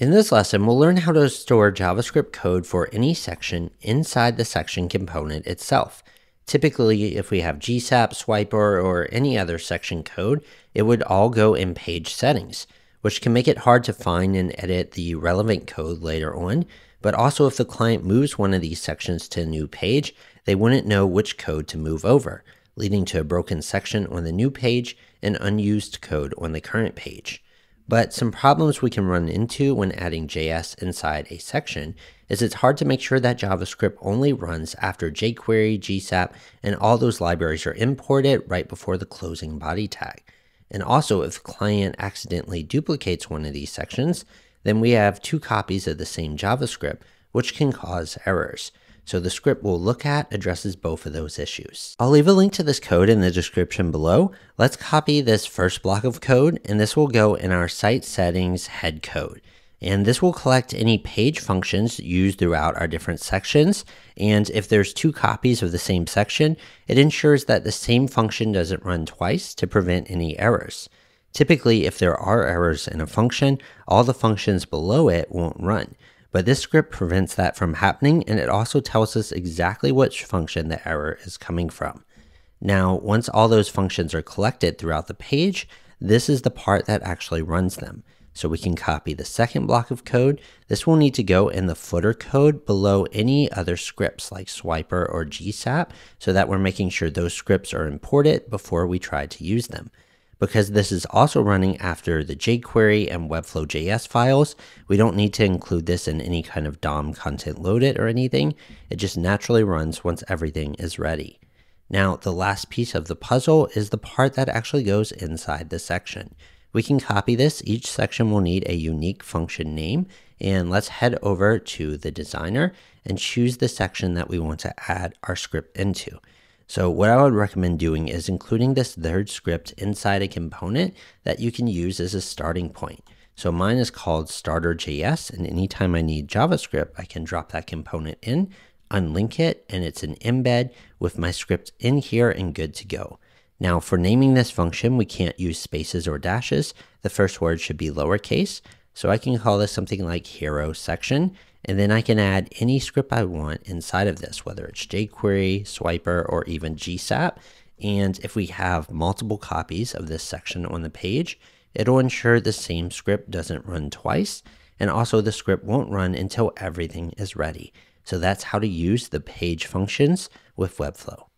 In this lesson, we'll learn how to store JavaScript code for any section inside the section component itself. Typically, if we have GSAP, Swiper, or any other section code, it would all go in page settings, which can make it hard to find and edit the relevant code later on. But also, if the client moves one of these sections to a new page, they wouldn't know which code to move over, leading to a broken section on the new page and unused code on the current page. But some problems we can run into when adding JS inside a section is it's hard to make sure that JavaScript only runs after jQuery, GSAP, and all those libraries are imported right before the closing body tag. And also, if client accidentally duplicates one of these sections, then we have two copies of the same JavaScript, which can cause errors. So the script we'll look at addresses both of those issues. I'll leave a link to this code in the description below. Let's copy this first block of code, and this will go in our site settings head code. And this will collect any page functions used throughout our different sections. And if there's two copies of the same section, it ensures that the same function doesn't run twice to prevent any errors. Typically, if there are errors in a function, all the functions below it won't run. But this script prevents that from happening and it also tells us exactly which function the error is coming from. Now, once all those functions are collected throughout the page, this is the part that actually runs them. So we can copy the second block of code. This will need to go in the footer code below any other scripts like Swiper or GSAP so that we're making sure those scripts are imported before we try to use them. Because this is also running after the jQuery and Webflow.js files, we don't need to include this in any kind of DOM content loaded or anything. It just naturally runs once everything is ready. Now, the last piece of the puzzle is the part that actually goes inside the section. We can copy this. Each section will need a unique function name. And let's head over to the designer and choose the section that we want to add our script into. So what I would recommend doing is including this third script inside a component that you can use as a starting point. So mine is called starter.js and anytime I need JavaScript, I can drop that component in, unlink it, and it's an embed with my script in here and good to go. Now for naming this function, we can't use spaces or dashes. The first word should be lowercase. So I can call this something like hero section. And then I can add any script I want inside of this, whether it's jQuery, Swiper, or even GSAP. And if we have multiple copies of this section on the page, it'll ensure the same script doesn't run twice. And also the script won't run until everything is ready. So that's how to use the page functions with Webflow.